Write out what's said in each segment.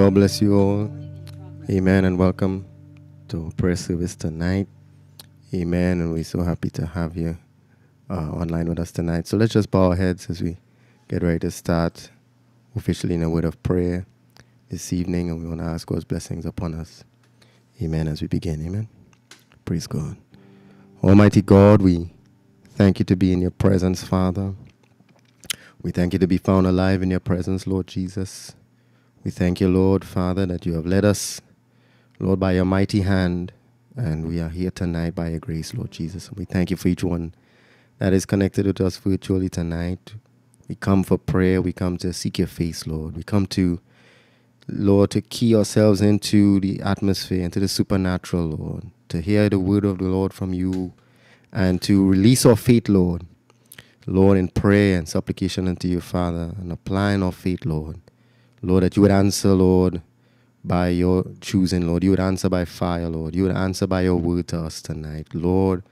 God bless you all. Amen. And welcome to prayer service tonight. Amen. And we're so happy to have you uh, online with us tonight. So let's just bow our heads as we get ready to start officially in a word of prayer this evening. And we want to ask God's blessings upon us. Amen. As we begin. Amen. Praise God. Almighty God, we thank you to be in your presence, Father. We thank you to be found alive in your presence, Lord Jesus. We thank you, Lord, Father, that you have led us, Lord, by your mighty hand. And we are here tonight by your grace, Lord Jesus. we thank you for each one that is connected with us virtually tonight. We come for prayer. We come to seek your face, Lord. We come to, Lord, to key ourselves into the atmosphere, into the supernatural, Lord, to hear the word of the Lord from you and to release our faith, Lord. Lord, in prayer and supplication unto you, Father, and applying our faith, Lord. Lord, that you would answer, Lord, by your choosing, Lord. You would answer by fire, Lord. You would answer by your word to us tonight. Lord,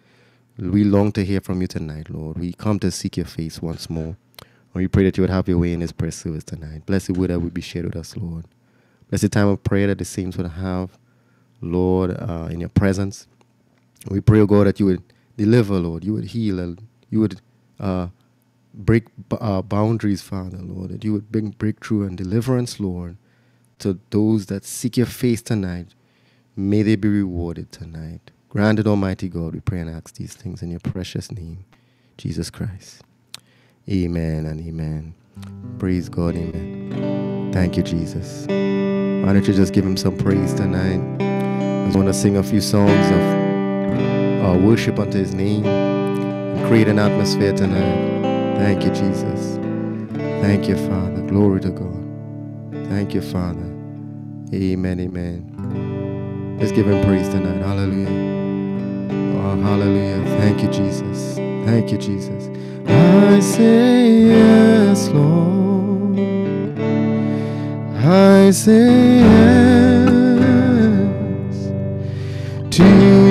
we long to hear from you tonight, Lord. We come to seek your face once more. And we pray that you would have your way in this prayer service tonight. Bless the word that would be shared with us, Lord. Bless the time of prayer that the saints would have, Lord, uh, in your presence. We pray, oh God, that you would deliver, Lord. You would heal you would uh, break uh, boundaries, Father, Lord, that you would bring breakthrough and deliverance, Lord, to those that seek your face tonight. May they be rewarded tonight. Granted, Almighty God, we pray and ask these things in your precious name, Jesus Christ. Amen and amen. Praise God, amen. Thank you, Jesus. Why don't you just give him some praise tonight? I just want to sing a few songs of uh, worship unto his name and create an atmosphere tonight. Thank you, Jesus. Thank you, Father. Glory to God. Thank you, Father. Amen, amen. Let's give him praise tonight. Hallelujah. Oh, hallelujah. Thank you, Jesus. Thank you, Jesus. I say yes, Lord. I say yes to your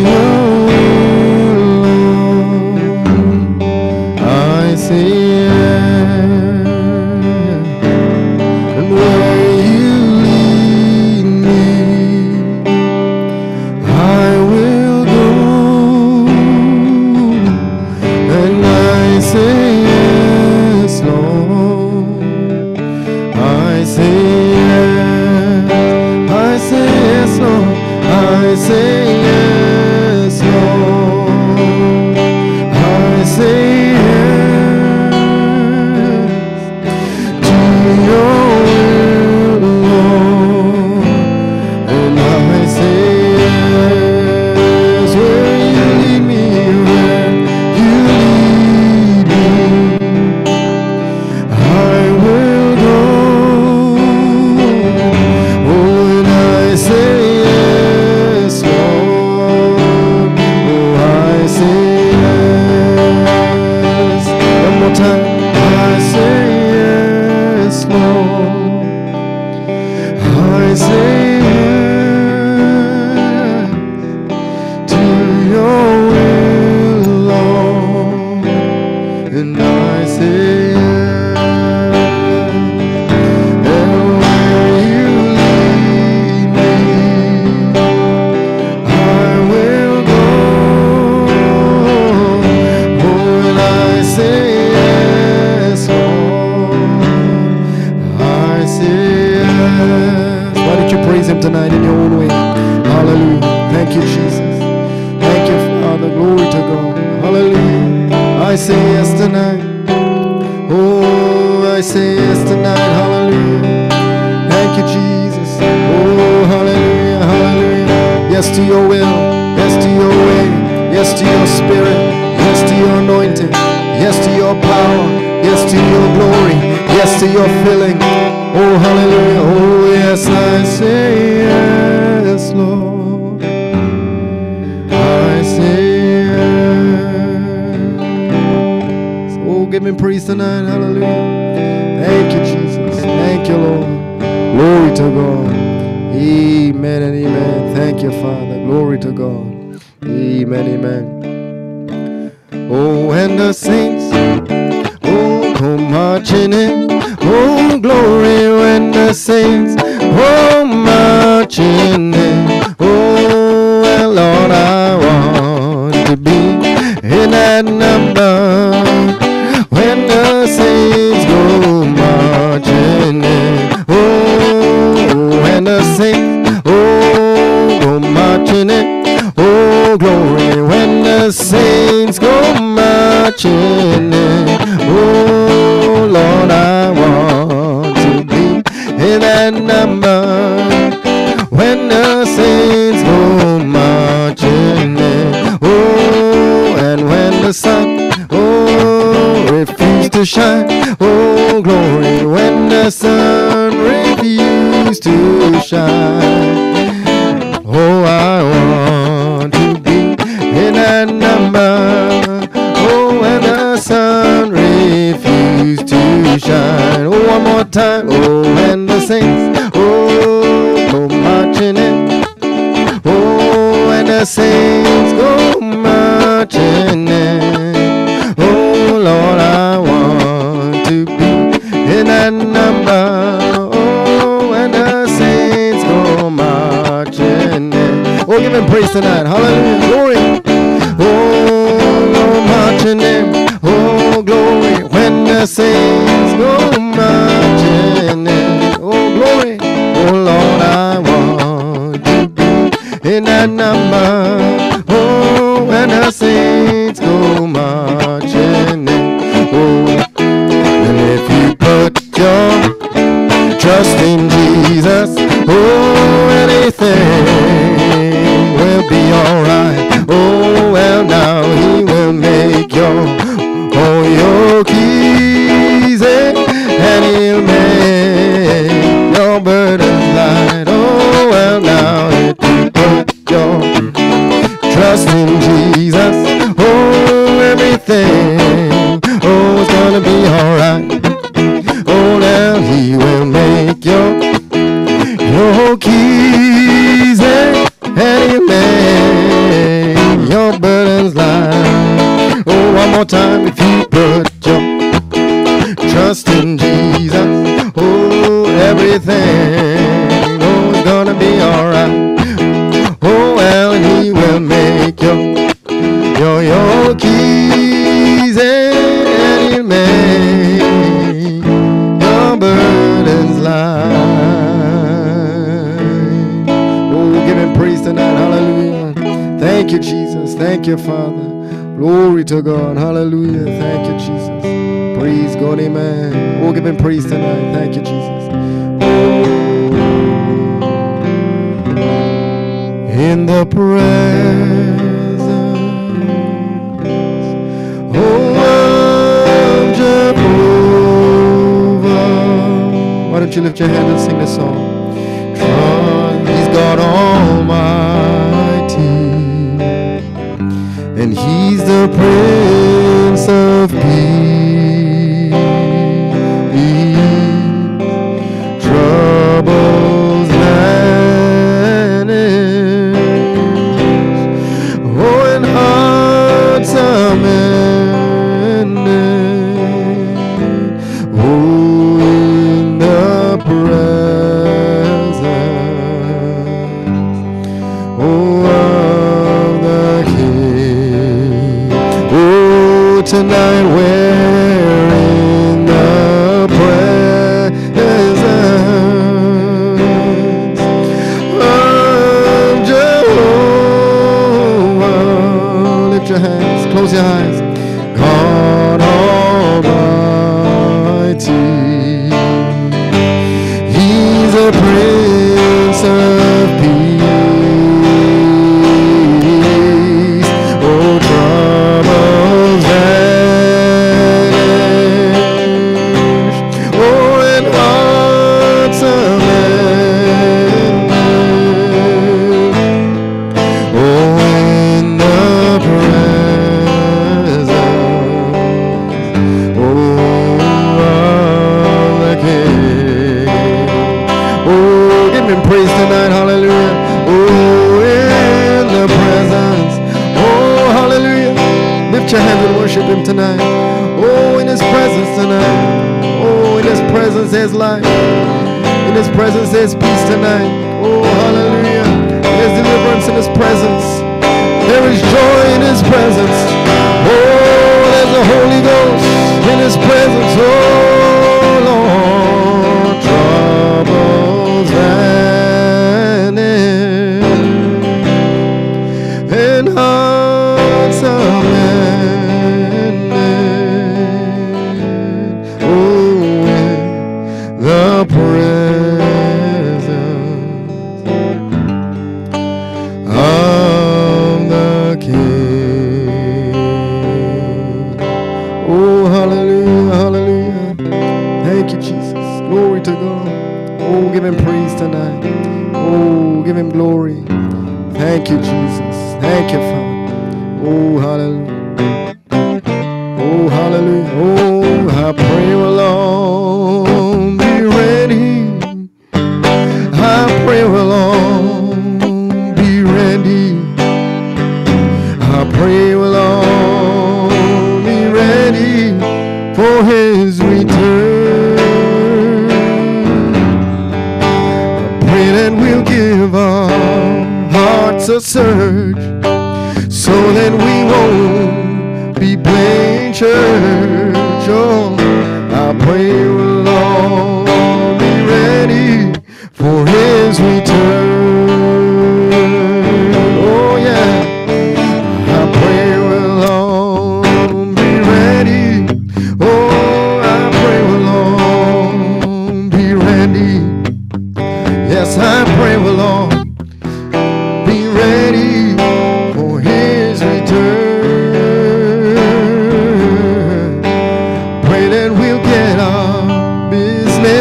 close your eyes.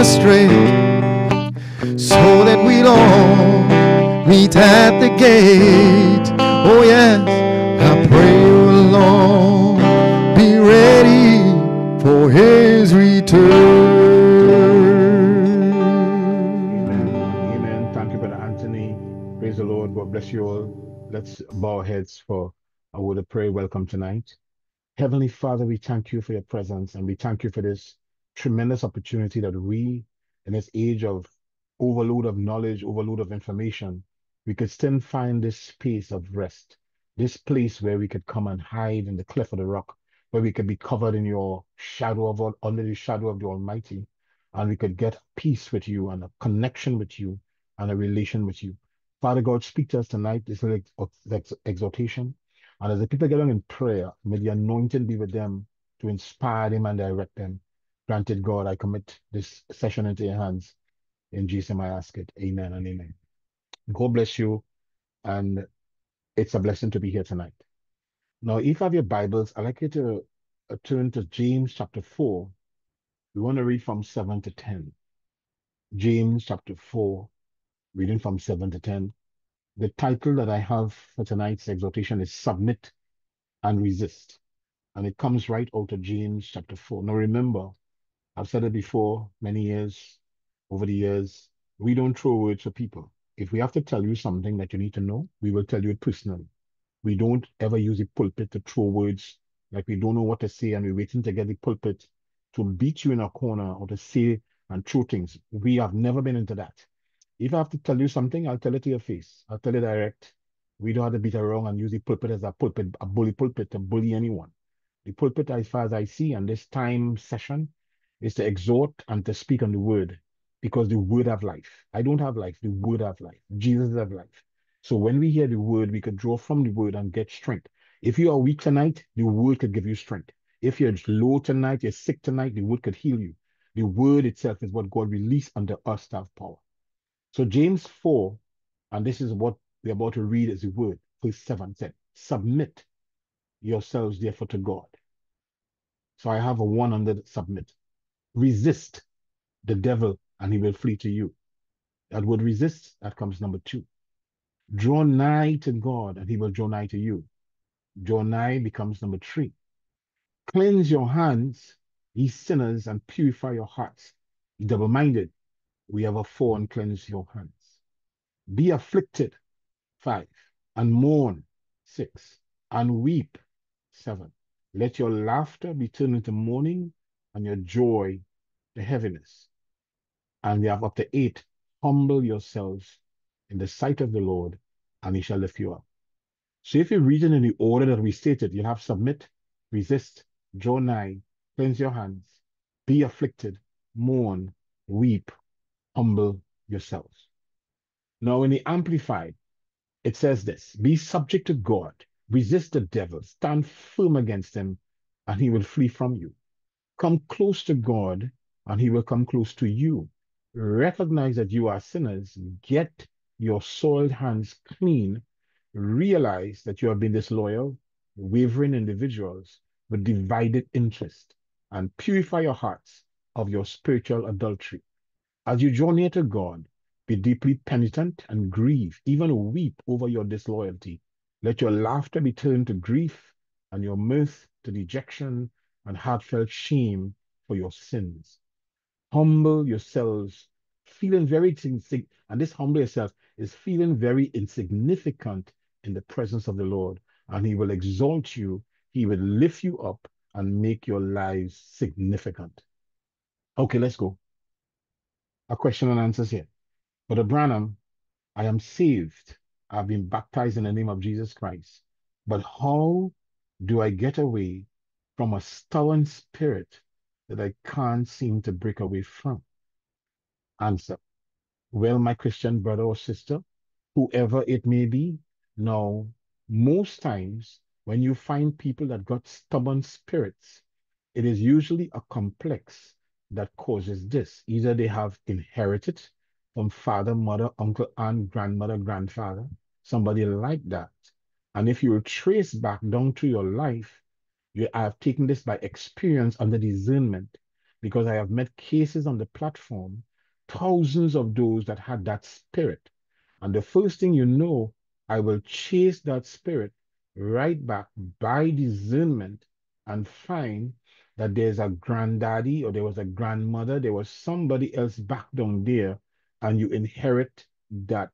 Straight so that we'll all meet at the gate. Oh, yes, I pray we'll all be ready for his return. Amen. Amen. Thank you, Brother Anthony. Praise the Lord. God bless you all. Let's bow our heads for a word of prayer. Welcome tonight. Heavenly Father, we thank you for your presence and we thank you for this tremendous opportunity that we, in this age of overload of knowledge, overload of information, we could still find this space of rest, this place where we could come and hide in the cliff of the rock, where we could be covered in your shadow of under the shadow of the Almighty, and we could get peace with you and a connection with you and a relation with you. Father God, speak to us tonight. This is ex- exhortation. And as the people get on in prayer, may the anointing be with them to inspire them and direct them. Granted, God, I commit this session into your hands. In Jesus' name I ask it. Amen and amen. God bless you. And it's a blessing to be here tonight. Now, if you have your Bibles, I'd like you to uh, turn to James chapter 4. We want to read from 7 to 10. James chapter 4, reading from 7 to 10. The title that I have for tonight's exhortation is Submit and Resist. And it comes right out of James chapter 4. Now, remember, I've said it before many years, over the years, we don't throw words to people. If we have to tell you something that you need to know, we will tell you it personally. We don't ever use the pulpit to throw words like we don't know what to say and we're waiting to get the pulpit to beat you in a corner or to say and throw things. We have never been into that. If I have to tell you something, I'll tell it to your face. I'll tell you direct. We don't have to beat around and use the pulpit as a pulpit, a bully pulpit to bully anyone. The pulpit, as far as I see, and this time session is to exhort and to speak on the word because the word have life. I don't have life, the word have life. Jesus have life. So when we hear the word, we could draw from the word and get strength. If you are weak tonight, the word could give you strength. If you're low tonight, you're sick tonight, the word could heal you. The word itself is what God released under us to have power. So James 4, and this is what we're about to read as the word, verse 7 said, Submit yourselves therefore to God. So I have a one under submit. Resist the devil and he will flee to you. That word resist, that comes number two. Draw nigh to God and he will draw nigh to you. Draw nigh becomes number three. Cleanse your hands, ye sinners, and purify your hearts. Double minded, we have a four and cleanse your hands. Be afflicted, five, and mourn, six, and weep, seven. Let your laughter be turned into mourning and your joy to heaviness. And we have up to eight. Humble yourselves in the sight of the Lord, and he shall lift you up. So if you read it in the order that we stated, you have submit, resist, draw nigh, cleanse your hands, be afflicted, mourn, weep, humble yourselves. Now in the Amplified, it says this, be subject to God, resist the devil, stand firm against him, and he will flee from you. Come close to God, and he will come close to you. Recognize that you are sinners. Get your soiled hands clean. Realize that you have been disloyal, wavering individuals with divided interest, and purify your hearts of your spiritual adultery. As you draw near to God, Be deeply penitent and grieve, even weep over your disloyalty. Let your laughter be turned to grief and your mirth to dejection and heartfelt shame for your sins. Humble yourselves, feeling very insignificant, and this humble yourself is feeling very insignificant in the presence of the Lord, and He will exalt you, He will lift you up and make your lives significant. Okay, let's go. A question and answers here. Brother Branham, I am saved. I've been baptized in the name of Jesus Christ. But how do I get away from a stubborn spirit that I can't seem to break away from? Answer. Well, my Christian brother or sister, whoever it may be, now, most times when you find people that got stubborn spirits, it is usually a complex that causes this. Either they have inherited from father, mother, uncle, aunt, grandmother, grandfather, somebody like that. And if you trace back down to your life, you I have taken this by experience under discernment because I have met cases on the platform, thousands of those that had that spirit. And the first thing you know, I will chase that spirit right back by discernment and find that there's a granddaddy or there was a grandmother, there was somebody else back down there, and you inherit that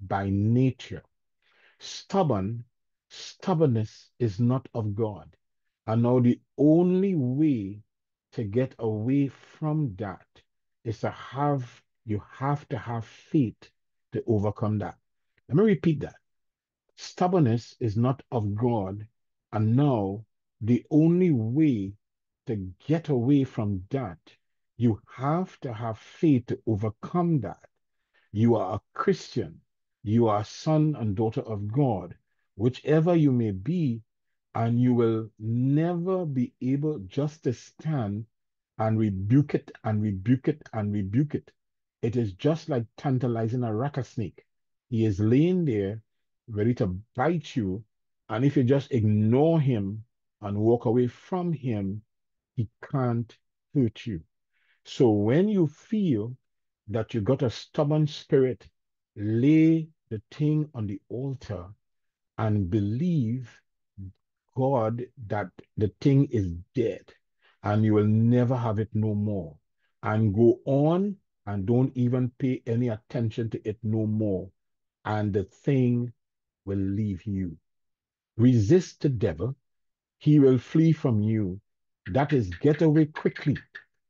by nature. Stubborn, stubbornness is not of God. And now the only way to get away from that is to have, you have to have faith to overcome that. Let me repeat that. Stubbornness is not of God. And now the only way to get away from that, you have to have faith to overcome that. You are a Christian. You are son and daughter of God, whichever you may be, and you will never be able just to stand and rebuke it and rebuke it and rebuke it. It is just like tantalizing a rattlesnake. He is laying there ready to bite you. And if you just ignore him and walk away from him, he can't hurt you. So when you feel that you got a stubborn spirit, lay the thing on the altar and believe God that the thing is dead and you will never have it no more. And go on and don't even pay any attention to it no more. And the thing will leave you. Resist the devil, he will flee from you. That is, get away quickly.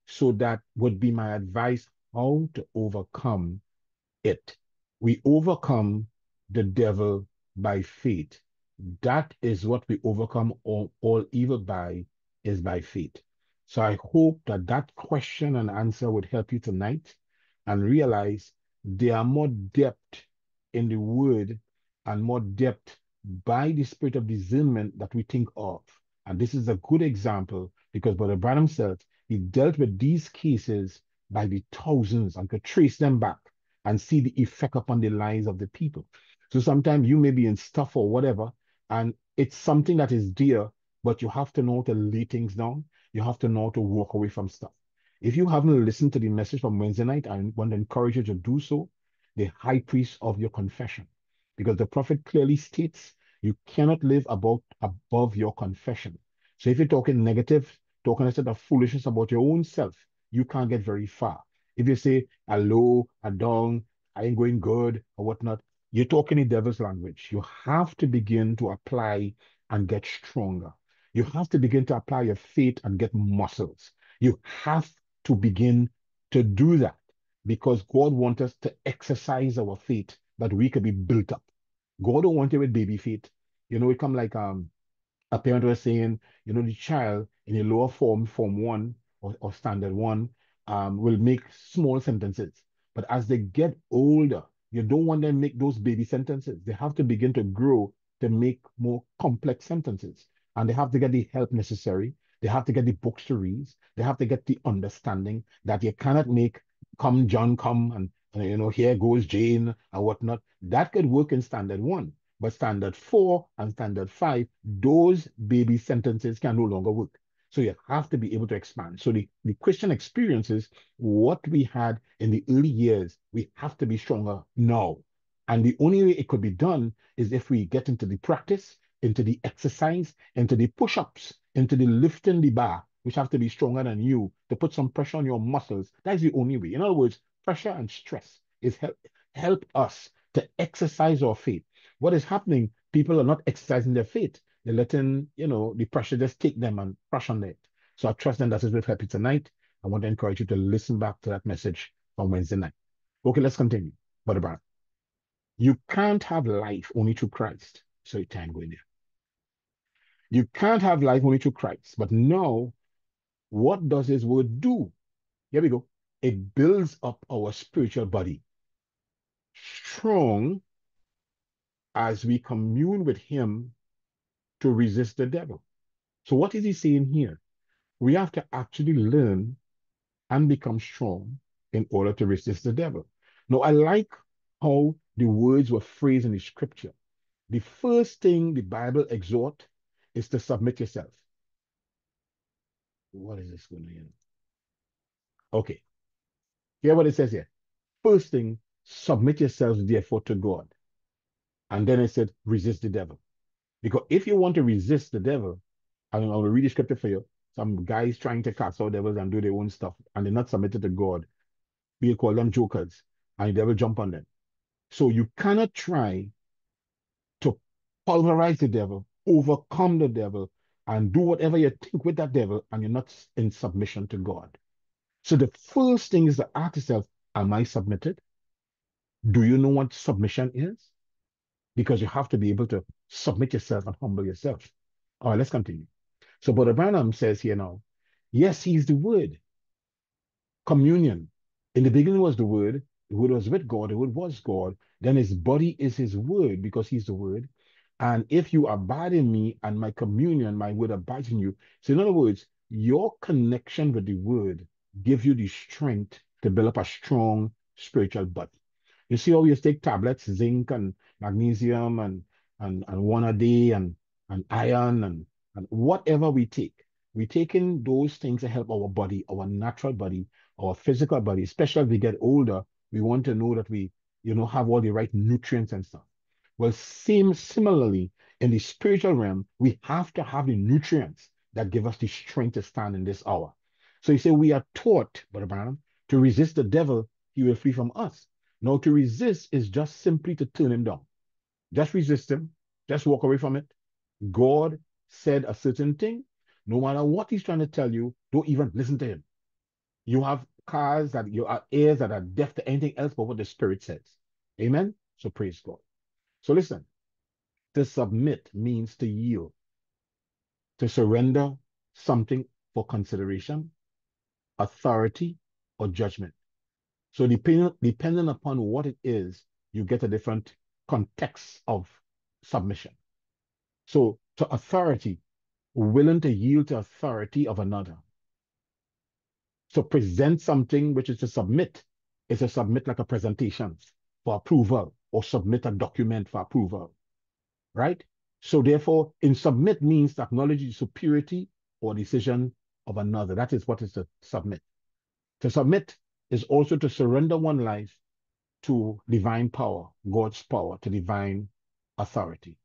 So that would be my advice how to overcome it. We overcome the devil by faith. That is what we overcome all, all evil by, is by faith. So I hope that that question and answer would help you tonight and realize there are more depth in the word and more depth by the spirit of discernment that we think of. And this is a good example because Brother Branham said he dealt with these cases by the thousands and could trace them back and see the effect upon the lives of the people. So sometimes you may be in stuff or whatever, and it's something that is dear, but you have to know to lay things down. You have to know to walk away from stuff. If you haven't listened to the message from Wednesday night, I want to encourage you to do so. The high priest of your confession, because the prophet clearly states you cannot live about above your confession. So if you're talking negative, talking instead of foolishness about your own self, you can't get very far. If you say a low, a down, I ain't going good, or whatnot, you're talking in devil's language. You have to begin to apply and get stronger. You have to begin to apply your faith and get muscles. You have to begin to do that because God wants us to exercise our faith that we could be built up. God don't want it with baby feet. You know, it come like um a parent was saying, you know, the child in a lower form, form one or, or standard one, um, will make small sentences. But as they get older, you don't want them to make those baby sentences. They have to begin to grow to make more complex sentences. And they have to get the help necessary. They have to get the books to read. They have to get the understanding that you cannot make come John come and, and you know here goes Jane and whatnot. That could work in standard one. But standard four and standard five, those baby sentences can no longer work. So you have to be able to expand. So the, the Christian experience is what we had in the early years. We have to be stronger now. And the only way it could be done is if we get into the practice, into the exercise, into the push-ups, into the lifting the bar, which have to be stronger than you to put some pressure on your muscles. That's the only way. In other words, pressure and stress is help help us to exercise our faith. What is happening? People are not exercising their faith. They're letting, you know, the pressure just take them and crush on it. So I trust them that is with happy tonight. I want to encourage you to listen back to that message on Wednesday night. Okay, let's continue. Brother Branham. You can't have life only through Christ. So you can't go in there. You can't have life only through Christ. But now, what does his word do? Here we go. It builds up our spiritual body strong as we commune with him to resist the devil. So, what is he saying here? We have to actually learn and become strong in order to resist the devil. Now, I like how the words were phrased in the scripture. The first thing the Bible exhort is to submit yourself. What is this going on? Okay. Hear what it says here. First thing, submit yourselves therefore to God. And then it said, resist the devil. Because if you want to resist the devil, I mean, I'll read the scripture for you. Some guys trying to cast out devils and do their own stuff, and they're not submitted to God. We call them jokers, and the devil jump on them. So you cannot try to pulverize the devil, overcome the devil, and do whatever you think with that devil, and you're not in submission to God. So the first thing is to ask yourself, am I submitted? Do you know what submission is? Because you have to be able to submit yourself and humble yourself. All right, let's continue. So Brother Branham says here now, yes, he's the word. Communion. In the beginning was the word, the word was with God, the word was God. Then his body is his word because he's the word. And if you abide in me and my communion, my word abides in you. So in other words, your connection with the word gives you the strength to build up a strong spiritual body. You see how you take tablets, zinc and magnesium and and, and one a day and, and iron and, and whatever we take. we taking those things to help our body, our natural body, our physical body, especially as we get older, we want to know that we, you know, have all the right nutrients and stuff. Well, same similarly, in the spiritual realm, we have to have the nutrients that give us the strength to stand in this hour. So you say we are taught, Brother Branham, to resist the devil, he will flee from us. Now, to resist is just simply to turn him down. Just resist him. Just walk away from it. God said a certain thing. No matter what he's trying to tell you, don't even listen to him. You have cars that you are ears that are deaf to anything else but what the Spirit says. Amen. So praise God. So listen. To submit means to yield, to surrender something for consideration, authority, or judgment. So depending, depending upon what it is, you get a different context of submission. So to authority, willing to yield to authority of another. So present something which is to submit, is to submit like a presentation for approval or submit a document for approval, right? So therefore, in submit means to acknowledge the superiority or decision of another. That is what is to submit. To submit is also to surrender one life to divine power, God's power, to divine authority.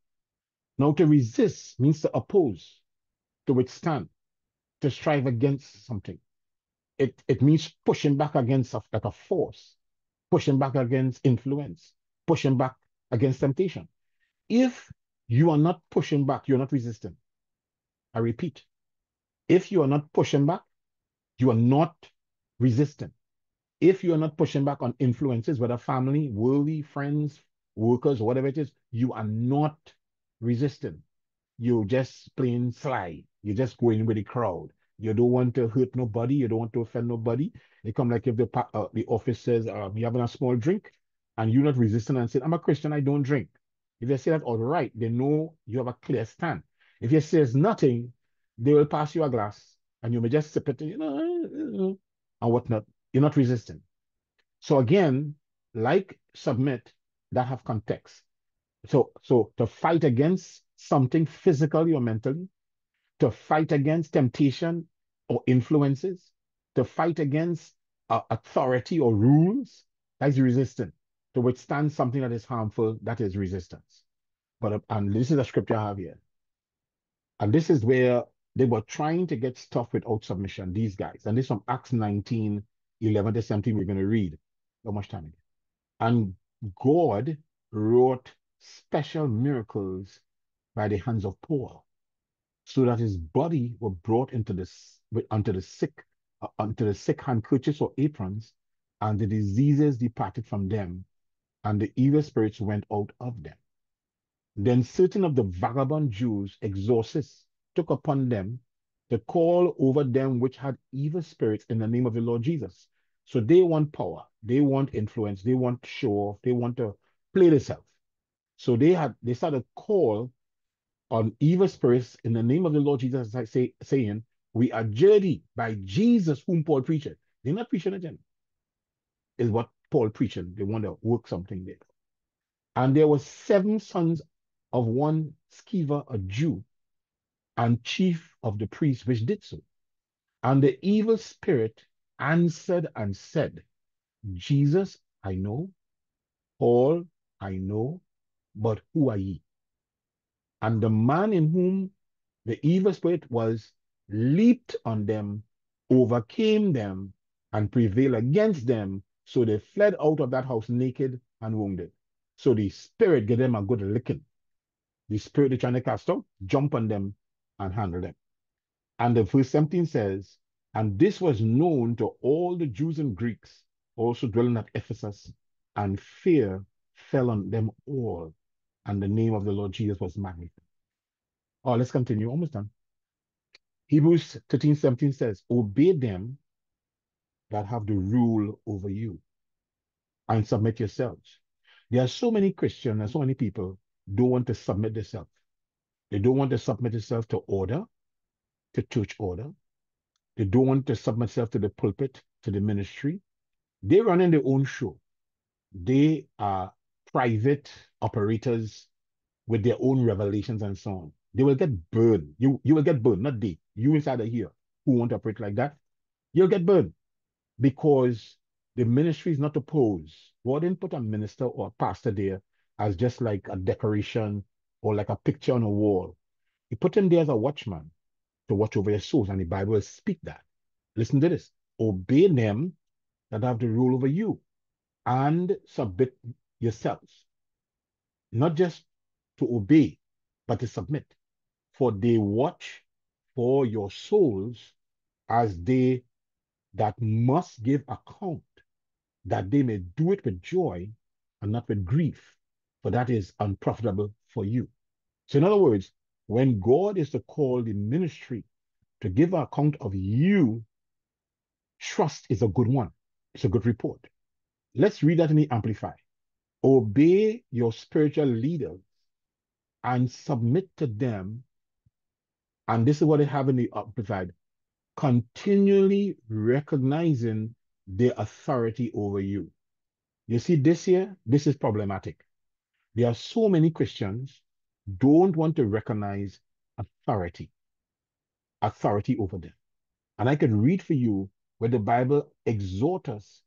Now, to resist means to oppose, to withstand, to strive against something. It, it means pushing back against a, like a force, pushing back against influence, pushing back against temptation. If you are not pushing back, you're not resisting. I repeat, if you are not pushing back, you are not resisting if you're not pushing back on influences, whether family, worldly, friends, workers, whatever it is, you are not resisting. You're just plain sly. You're just going with the crowd. You don't want to hurt nobody. You don't want to offend nobody. They come like if the uh, the office says, um, you're having a small drink and you're not resisting and say, I'm a Christian, I don't drink. If they say that, all right, they know you have a clear stand. If you says nothing, they will pass you a glass and you may just sip it, you know, and whatnot you're not resisting. So again, like submit, that have context. So, so to fight against something physically or mentally, to fight against temptation or influences, to fight against uh, authority or rules, that is resistance. To withstand something that is harmful, that is resistance. But uh, and this is a scripture I have here. And this is where they were trying to get stuff without submission, these guys. And this from Acts 19, 11 to 17, we're going to read. How much time? And God wrought special miracles by the hands of Paul, so that his body were brought into the unto the sick, uh, unto the sick handkerchiefs or aprons, and the diseases departed from them, and the evil spirits went out of them. Then certain of the vagabond Jews, exorcists, took upon them to call over them which had evil spirits in the name of the Lord Jesus. So they want power, they want influence, they want to show off, they want to play themselves. So they had they started call on evil spirits in the name of the Lord Jesus, say, saying, We are journey by Jesus whom Paul preached. They're not preaching again. Is what Paul preaching. They want to work something there. And there were seven sons of one Sceva, a Jew, and chief of the priests, which did so. And the evil spirit answered and said, Jesus, I know, Paul, I know, but who are ye? And the man in whom the evil spirit was leaped on them, overcame them, and prevailed against them. So they fled out of that house naked and wounded. So the spirit gave them a good licking. The spirit they're trying to cast out, jump on them and handle them. And the verse 17 says, And this was known to all the Jews and Greeks also dwelling at Ephesus, and fear fell on them all, and the name of the Lord Jesus was magnified. Oh, let's continue. Almost done. Hebrews 13, 17 says, Obey them that have the rule over you and submit yourselves. There are so many Christians and so many people don't want to submit themselves. They don't want to submit themselves to order, to church order. They don't want to submit themselves to the pulpit, to the ministry. They're running their own show. They are private operators with their own revelations and so on. They will get burned. You you will get burned, not they. You inside of here who want to operate like that, you'll get burned because the ministry is not opposed. God didn't put a minister or a pastor there as just like a decoration or like a picture on a wall. He put him there as a watchman to watch over your souls, and the Bible will speak that. Listen to this. Obey them that have the rule over you and submit yourselves. Not just to obey, but to submit. For they watch for your souls as they that must give account, that they may do it with joy and not with grief, for that is unprofitable for you. So, in other words, when God is to call the ministry to give account of you, trust is a good one. It's a good report. Let's read that in the Amplify. Obey your spiritual leaders and submit to them. And this is what they have in the Amplified continually recognizing their authority over you. You see, this here, this is problematic. There are so many Christians don't want to recognize authority, authority over them. And I can read for you where the Bible exhorts us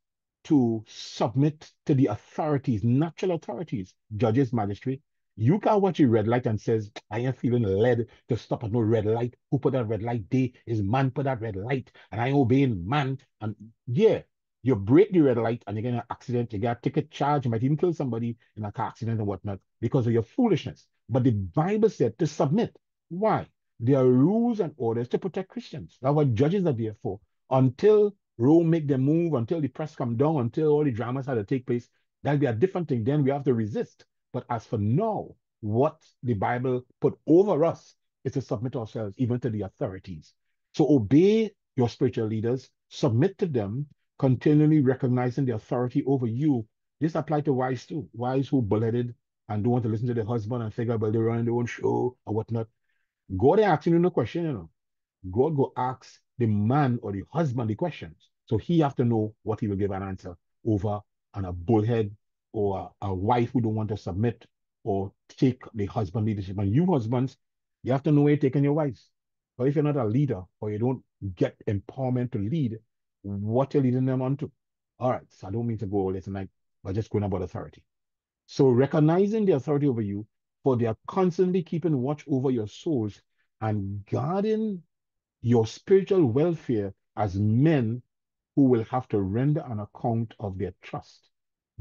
to submit to the authorities, natural authorities, judges, magistrate. You can't watch a red light and says, I am feeling led to stop at no red light. Who put that red light Day is man put that red light and I obeying man. And yeah, you break the red light and you get an accident, you get a ticket charge, you might even kill somebody in a car accident and whatnot because of your foolishness. But the Bible said to submit. Why? There are rules and orders to protect Christians. That's what judges are there for. Until Rome make them move, until the press come down, until all the dramas had to take place, that'll be a different thing. Then we have to resist. But as for now, what the Bible put over us is to submit ourselves even to the authorities. So obey your spiritual leaders, submit to them, continually recognizing the authority over you. This applies to wives too. Wives who bullheaded and don't want to listen to their husband and figure, well, they're running their own show or whatnot. God ain't asking you no question, you know. God go ask the man or the husband the questions. So he have to know what he will give an answer over on a bullhead or a, a wife who don't want to submit or take the husband leadership. And you husbands, you have to know where you're taking your wives. But if you're not a leader or you don't get empowerment to lead, what you're leading them onto? All right, so I don't mean to go all this tonight, but just going about authority. So recognizing the authority over you, for they are constantly keeping watch over your souls and guarding your spiritual welfare as men who will have to render an account of their trust.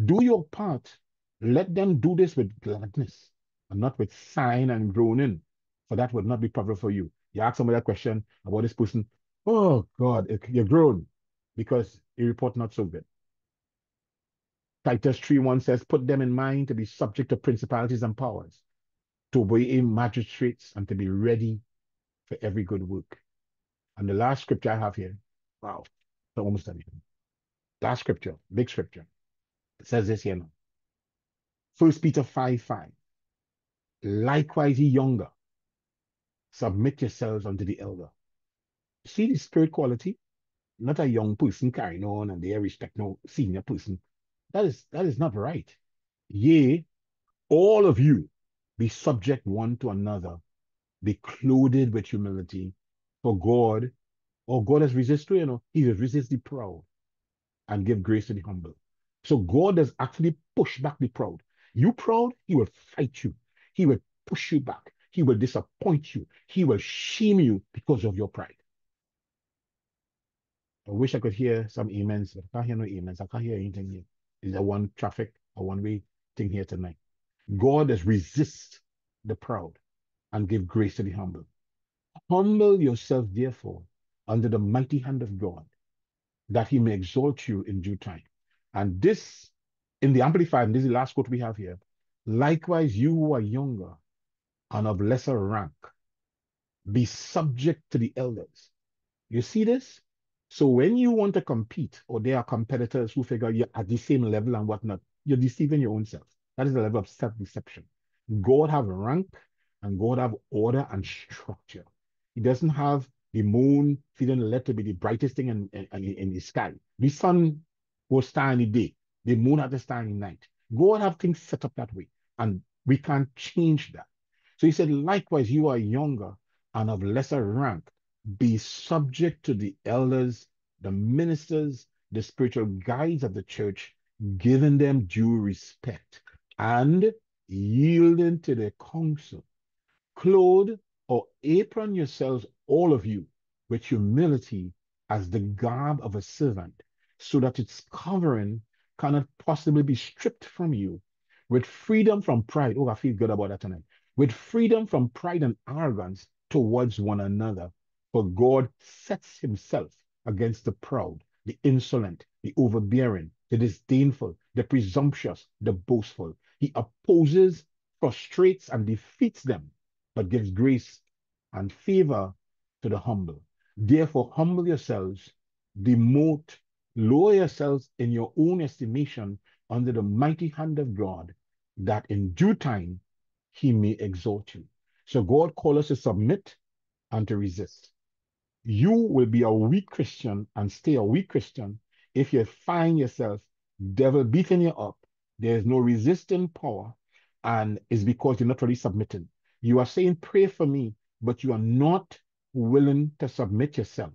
Do your part. Let them do this with gladness and not with sighing and groaning, for that would not be proper for you. You ask somebody a question about this person, oh God, you groan because you report not so good. Titus 3.1 says, put them in mind to be subject to principalities and powers, to obey magistrates, and to be ready for every good work. And the last scripture I have here, wow, almost anything. Last scripture, big scripture. It says this here now. First Peter 5 5. Likewise, ye younger, submit yourselves unto the elder. See the spirit quality? Not a young person carrying on and they respect no senior person. That is that is not right. Yea, all of you be subject one to another, be clothed with humility, for God, or God has resisted, you know, he resists the proud and give grace to the humble. So God does actually push back the proud. You proud, he will fight you. He will push you back. He will disappoint you. He will shame you because of your pride. I wish I could hear some amens, but I can't hear no amens. I can't hear anything here. Is there one traffic, a one-way thing here tonight? God does resist the proud and give grace to the humble. Humble yourself, therefore, under the mighty hand of God, that he may exalt you in due time. And this, in the Amplified, and this is the last quote we have here, likewise, you who are younger and of lesser rank, be subject to the elders. You see this? So when you want to compete, or there are competitors who figure you're at the same level and whatnot, you're deceiving your own self. That is the level of self-deception. God have rank and God have order and structure. He doesn't have the moon feeling let to be the brightest thing in, in, in the sky. The sun will stand in the day. The moon has to star in the night. God have things set up that way. And we can't change that. So he said, likewise, you are younger and of lesser rank. Be subject to the elders, the ministers, the spiritual guides of the church, giving them due respect and yielding to their counsel. Clothe or apron yourselves, all of you, with humility as the garb of a servant, so that its covering cannot possibly be stripped from you, with freedom from pride. Oh, I feel good about that tonight. With freedom from pride and arrogance towards one another. For God sets himself against the proud, the insolent, the overbearing, the disdainful, the presumptuous, the boastful. He opposes, frustrates, and defeats them but gives grace and favor to the humble. Therefore, humble yourselves, demote, lower yourselves in your own estimation under the mighty hand of God, that in due time he may exalt you. So God calls us to submit and to resist. You will be a weak Christian and stay a weak Christian if you find yourself devil beating you up. There's no resisting power, and it's because you're not really submitting. You are saying, pray for me, but you are not willing to submit yourself.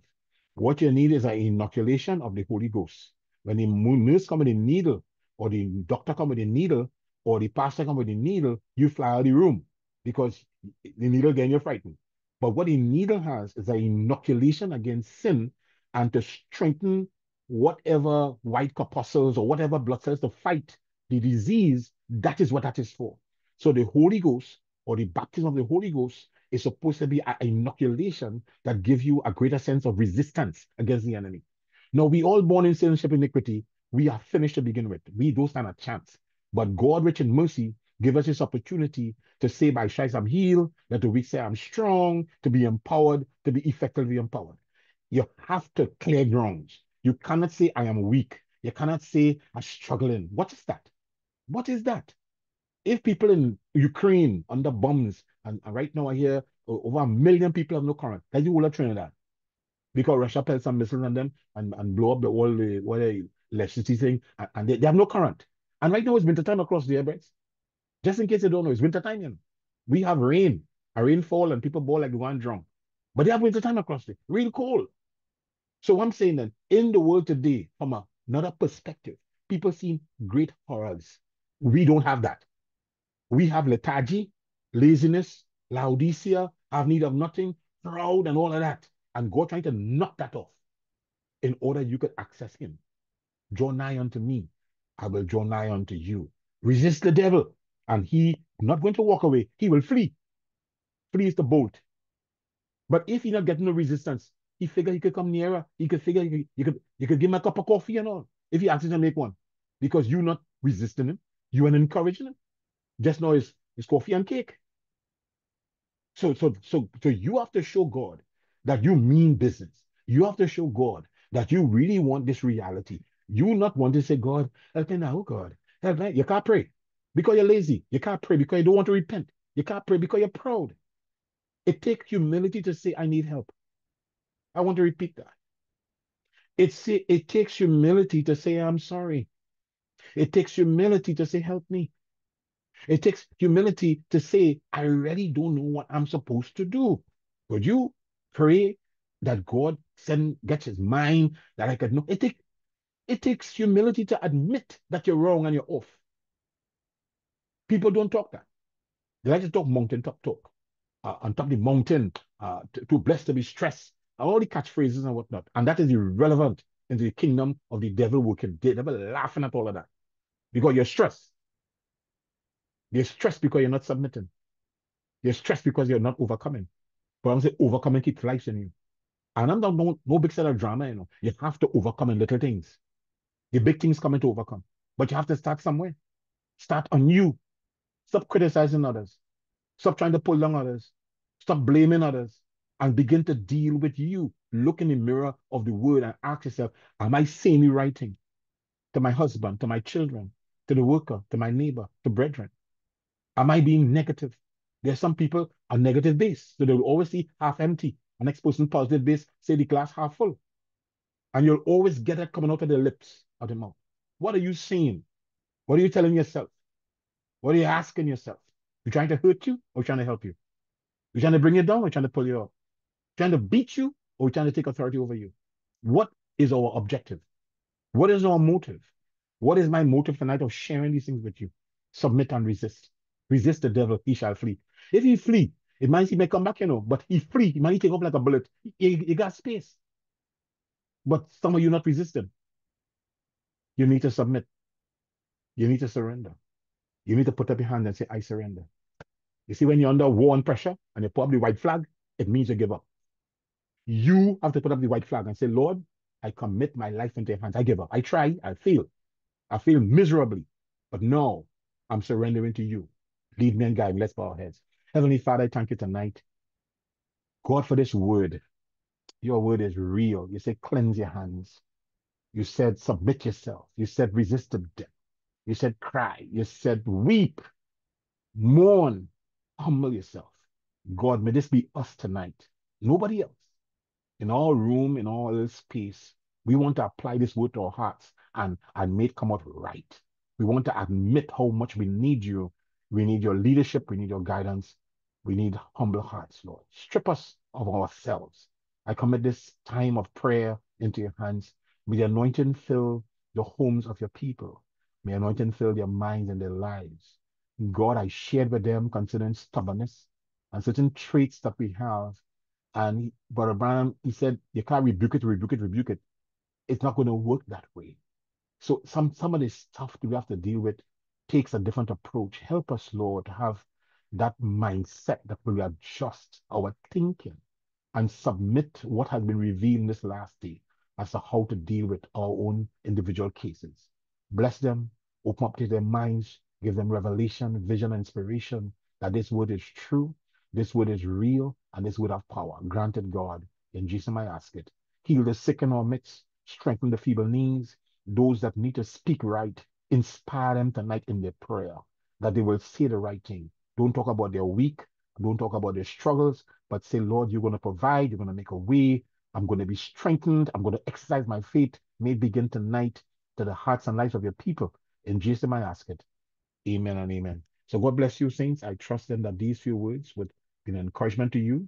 What you need is an inoculation of the Holy Ghost. When the nurse come with a needle, or the doctor come with a needle, or the pastor come with a needle, you fly out of the room because the needle getting you're frightened. But what the needle has is an inoculation against sin and to strengthen whatever white corpuscles or whatever blood cells to fight the disease. That is what that is for. So the Holy Ghost or the baptism of the Holy Ghost is supposed to be an inoculation that gives you a greater sense of resistance against the enemy. Now, we all born in sin, and iniquity. We are finished to begin with. We don't stand a chance. But God, rich in mercy, give us this opportunity to say, by stripes I'm healed, that the weak say I'm strong, to be empowered, to be effectively empowered. You have to clear grounds. You cannot say, I am weak. You cannot say, I'm struggling. What is that? What is that? if people in Ukraine under bombs, and, and right now I hear over a million people have no current, that's the whole of Trinidad. Because Russia put some missiles on them and, and blow up the all the what the electricity thing, and, and they, they have no current. And right now it's winter time across the airbags. Just in case you don't know, it's winter time, you know. We have rain, a rainfall, and people ball like one drunk. But they have winter time across it, real cold. So I'm saying that in the world today, from another perspective, people see great horrors. We don't have that. We have lethargy, laziness, Laodicea, have need of nothing, proud, and all of that. And God trying to knock that off in order you could access him. Draw nigh unto me, I will draw nigh unto you. Resist the devil, and he not going to walk away, he will flee. Flee is the bolt. But if he not getting no resistance, he figure he could come nearer. He could figure you could, you could, you could give him a cup of coffee and all. If he asks you to make one. Because you're not resisting him. You are encouraging him. Just now is, is coffee and cake. So, so, so, so you have to show God that you mean business. You have to show God that you really want this reality. You not want to say, God, help me now, God. Help me. You can't pray because you're lazy. You can't pray because you don't want to repent. You can't pray because you're proud. It takes humility to say, I need help. I want to repeat that. It's, it takes humility to say, I'm sorry. It takes humility to say, help me. It takes humility to say, I really don't know what I'm supposed to do. Would you pray that God send gets his mind that I could know? It, take, it takes humility to admit that you're wrong and you're off. People don't talk that. They like to talk mountain top talk. Uh, on top of the mountain, uh, too blessed to be stressed, all the catchphrases and whatnot. And that is irrelevant in the kingdom of the devil working. The devil laughing at all of that because you're stressed. You're stressed because you're not submitting. You're stressed because you're not overcoming. But I'm saying overcoming keeps life in you. And I'm not no, no big set of drama, you know. You have to overcome in little things. The big things coming to overcome. But you have to start somewhere. Start on you. Stop criticizing others. Stop trying to pull down others. Stop blaming others. And begin to deal with you. Look in the mirror of the word and ask yourself, am I the right thing? To my husband, to my children, to the worker, to my neighbor, to brethren. Am I being negative? There's some people are negative base, so they will always see half empty. The next person positive base say the glass half full. And you'll always get it coming out of their lips, of the mouth. What are you saying? What are you telling yourself? What are you asking yourself? You trying to hurt you or trying to help you? You trying to bring you down or trying to pull you up? Trying to beat you or trying to take authority over you? What is our objective? What is our motive? What is my motive tonight of sharing these things with you? Submit and resist. Resist the devil, he shall flee. If he flee, it means he may come back, you know, but he flee, he might take off like a bullet. He, he got space. But some of you not resisting. You need to submit. You need to surrender. You need to put up your hand and say, I surrender. You see, when you're under war and pressure and you put up the white flag, it means you give up. You have to put up the white flag and say, Lord, I commit my life into your hands. I give up. I try, I fail. I fail miserably. But no, I'm surrendering to you. Lead me and guide me. Let's bow our heads. Heavenly Father, I thank you tonight. God, for this word. Your word is real. You said, cleanse your hands. You said, submit yourself. You said, resist the devil. You said, cry. You said, weep, mourn, humble yourself. God, may this be us tonight. Nobody else. In all room, in all space, we want to apply this word to our hearts and, and make come out right. We want to admit how much we need you we need your leadership. We need your guidance. We need humble hearts, Lord. Strip us of ourselves. I commit this time of prayer into your hands. May the anointing fill the homes of your people. May anointing fill their minds and their lives. God, I shared with them concerning stubbornness and certain traits that we have. And Brother Branham, he said, you can't rebuke it, rebuke it, rebuke it. It's not going to work that way. So some some of this stuff that we have to deal with takes a different approach. Help us, Lord, to have that mindset that we adjust our thinking and submit what has been revealed in this last day as to how to deal with our own individual cases. Bless them, open up to their minds, give them revelation, vision, and inspiration that this word is true, this word is real, and this word have power. Granted, God, in Jesus' I ask it. Heal the sick in our midst, strengthen the feeble knees, those that need to speak right, Inspire them tonight in their prayer that they will say the right thing. Don't talk about their weak. Don't talk about their struggles, but say, Lord, you're going to provide. You're going to make a way. I'm going to be strengthened. I'm going to exercise my faith. May it begin tonight to the hearts and lives of your people. In Jesus' name I ask it. Amen and amen. So God bless you, saints. I trust then that these few words would be an encouragement to you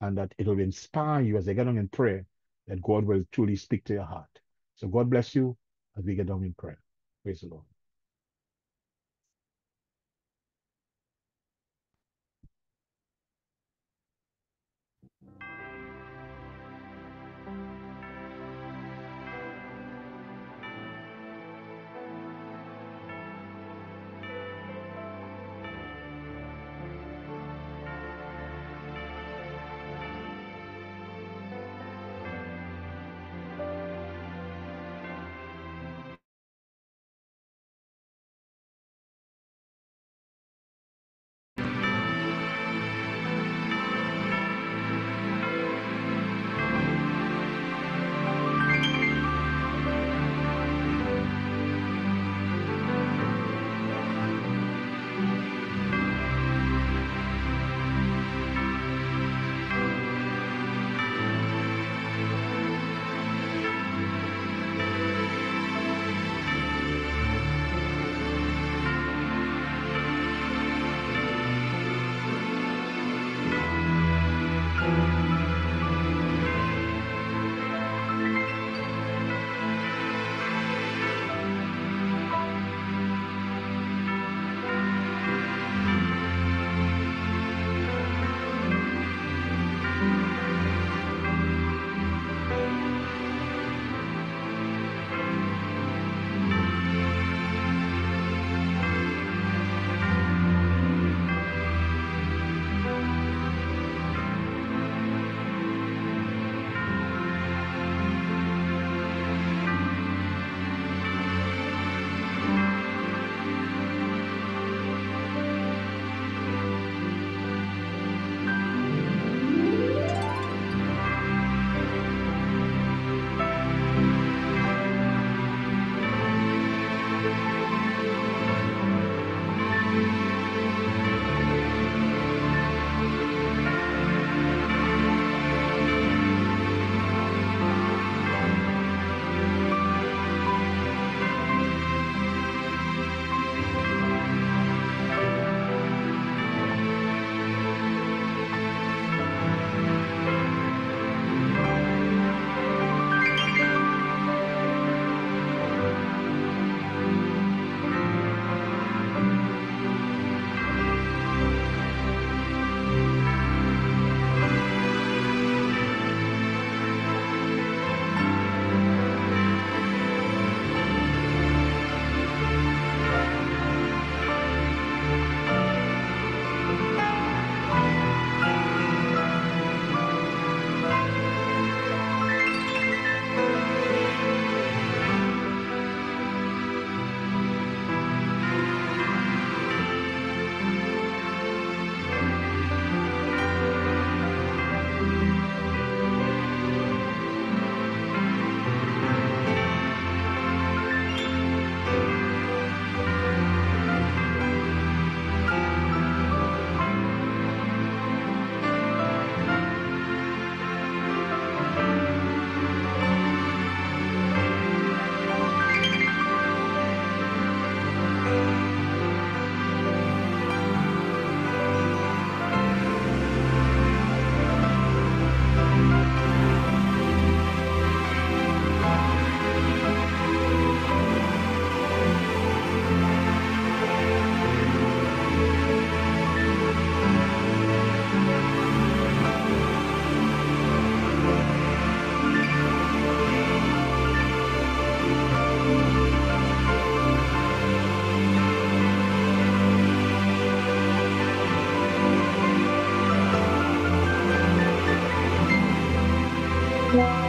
and that it will inspire you as they get on in prayer that God will truly speak to your heart. So God bless you as we get on in prayer. Praise the Lord. Bye.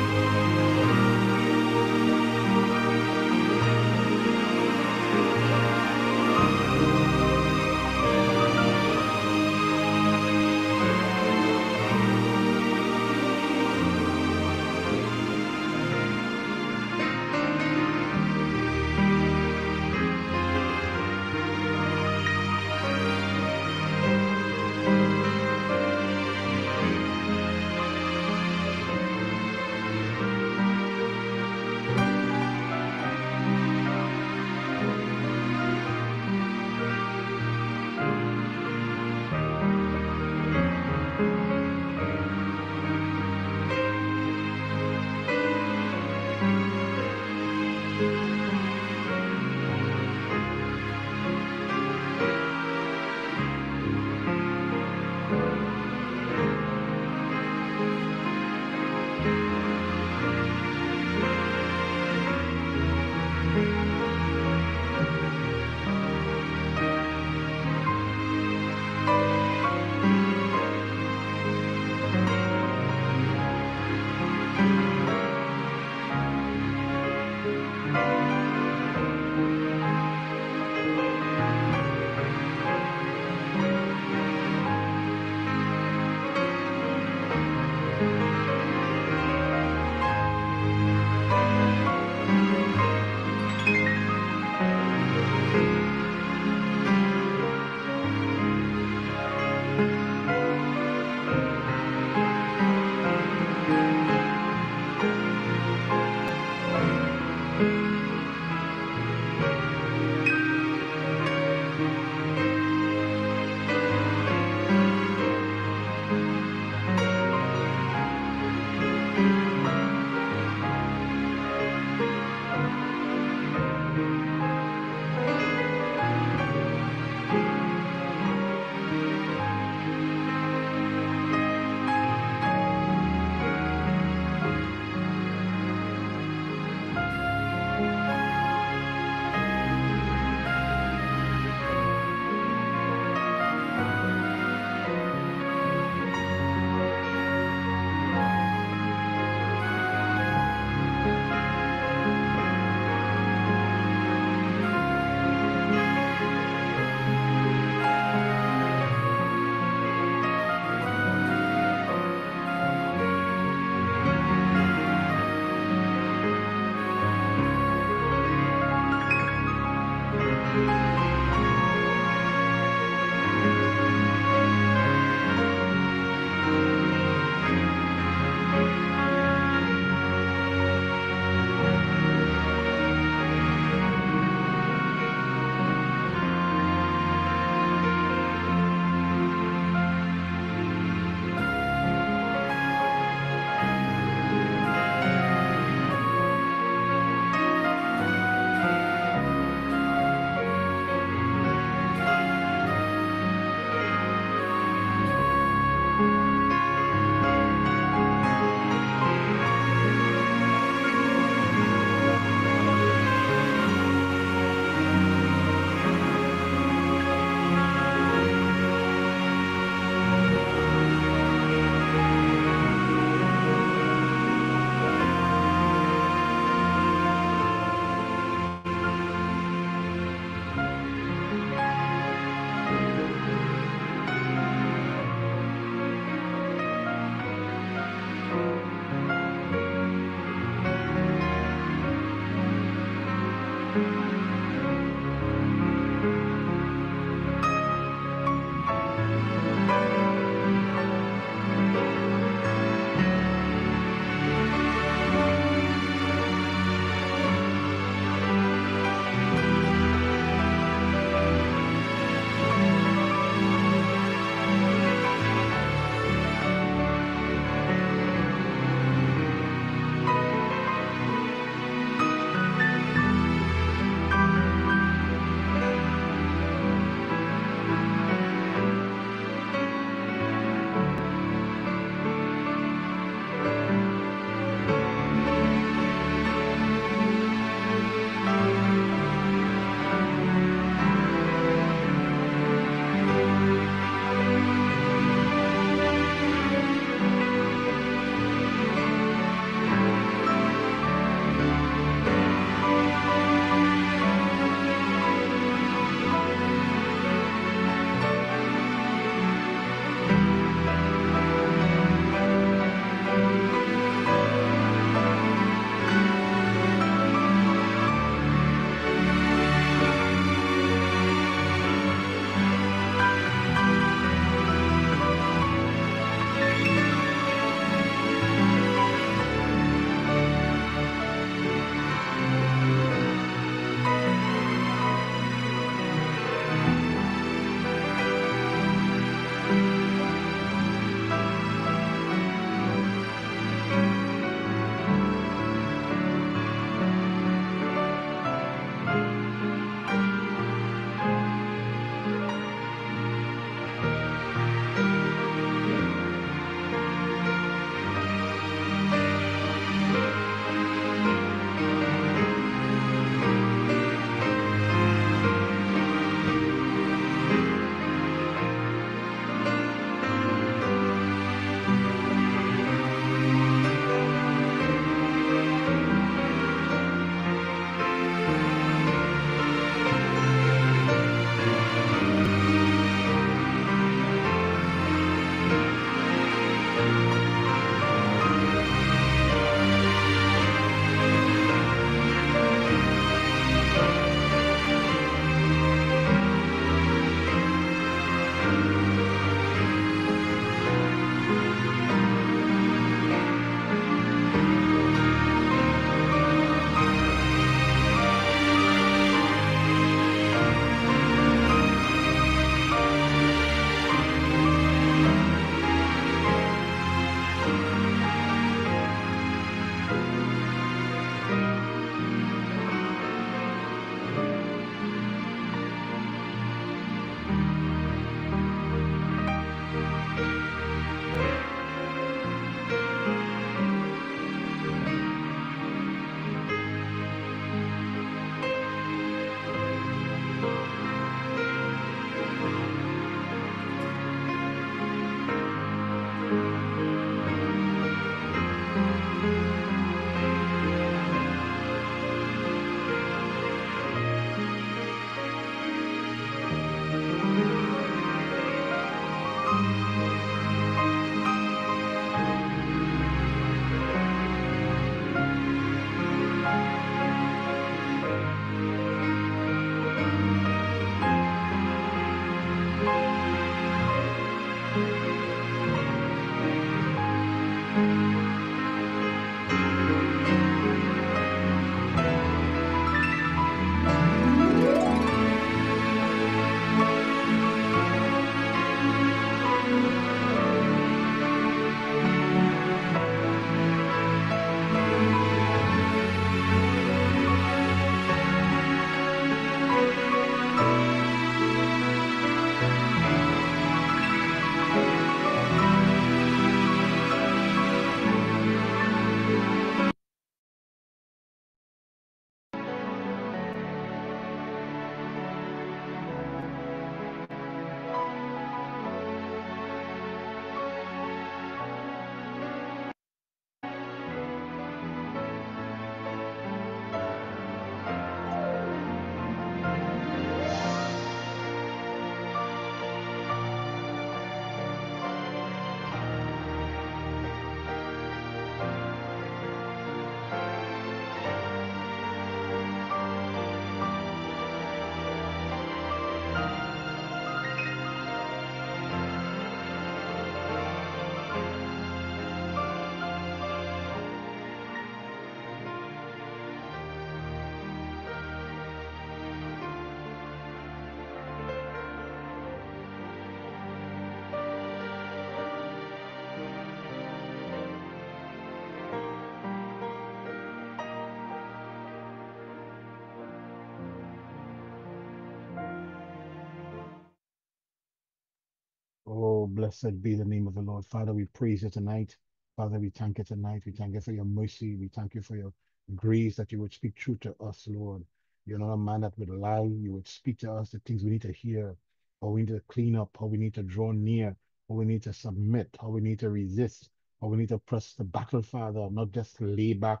Blessed be the name of the Lord. Father, we praise you tonight. Father, we thank you tonight. We thank you for your mercy. We thank you for your grace that you would speak true to us, Lord. You're not a man that would lie. You would speak to us the things we need to hear, how we need to clean up, how we need to draw near, how we need to submit, how we need to resist, how we need to press the battle, Father, not just lay back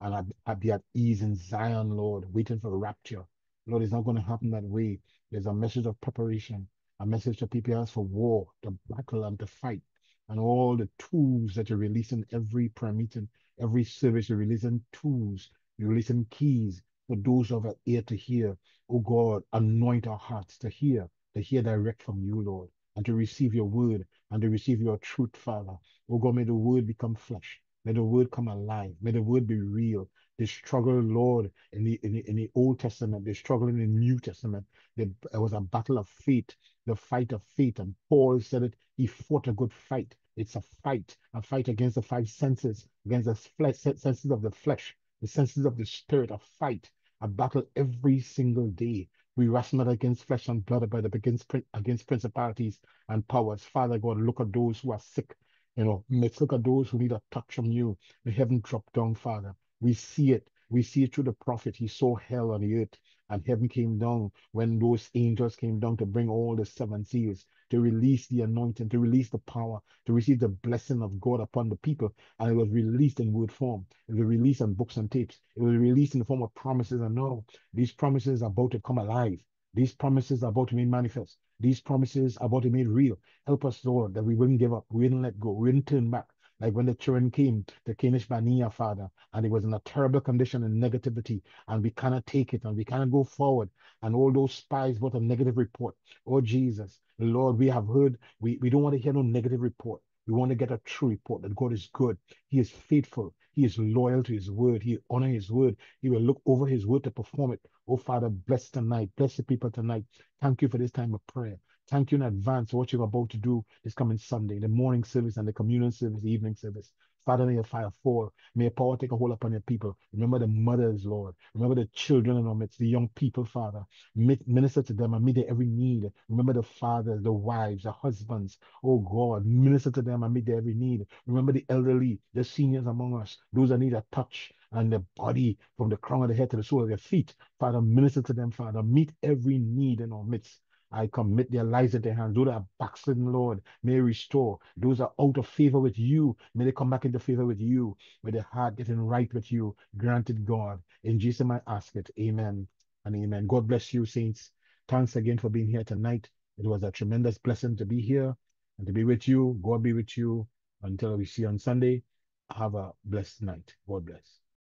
and be at ease in Zion, Lord, waiting for rapture. Lord, it's not going to happen that way. There's a message of preparation, a message to us for war, to battle, and to fight. And all the tools that you're releasing every prayer meeting, every service, you're releasing tools, you're releasing keys for those of our ear to hear. Oh God, anoint our hearts to hear, to hear direct from you, Lord, and to receive your word and to receive your truth, Father. Oh God, may the word become flesh. May the word come alive. May the word be real. They struggle, Lord, in the, in the in the Old Testament. They struggle in the New Testament. There was a battle of faith, the fight of faith. And Paul said it. He fought a good fight. It's a fight, a fight against the five senses, against the flesh, senses of the flesh, the senses of the spirit. A fight, a battle every single day. We wrestle not against flesh and blood, but against against principalities and powers. Father God, look at those who are sick. You know, let's look at those who need a touch from you. May heaven drop down, Father. We see it. We see it through the prophet. He saw hell on the earth, and heaven came down when those angels came down to bring all the seven seals, to release the anointing, to release the power, to receive the blessing of God upon the people. And it was released in word form. It was released on books and tapes. It was released in the form of promises. And now these promises are about to come alive. These promises are about to be manifest. These promises are about to be made real. Help us, Lord, that we wouldn't give up. We wouldn't let go. We wouldn't turn back. Like when the children came to Kadesh Barnea, Father, and it was in a terrible condition and negativity, and we cannot take it and we cannot go forward. And all those spies brought a negative report. Oh, Jesus, Lord, we have heard, we, we don't want to hear no negative report. We want to get a true report that God is good. He is faithful. He is loyal to his word. He honor his word. He will look over his word to perform it. Oh, Father, bless tonight. Bless the people tonight. Thank you for this time of prayer. Thank you in advance for what you're about to do this coming Sunday, the morning service and the communion service, the evening service. Father, may your fire fall. May your power take a hold upon your people. Remember the mothers, Lord. Remember the children in our midst, the young people, Father. Minister to them and meet their every need. Remember the fathers, the wives, the husbands. Oh God, minister to them and meet their every need. Remember the elderly, the seniors among us, those that need a touch and the body from the crown of the head to the sole of their feet. Father, minister to them, Father. Meet every need in our midst. I commit their lives at their hands. Those that are backslidden, Lord, may restore. Those that are out of favor with you. May they come back into favor with you, with their heart getting right with you. Granted, God. In Jesus' name I ask it. Amen and amen. God bless you, saints. Thanks again for being here tonight. It was a tremendous blessing to be here and to be with you. God be with you until we see you on Sunday. Have a blessed night. God bless.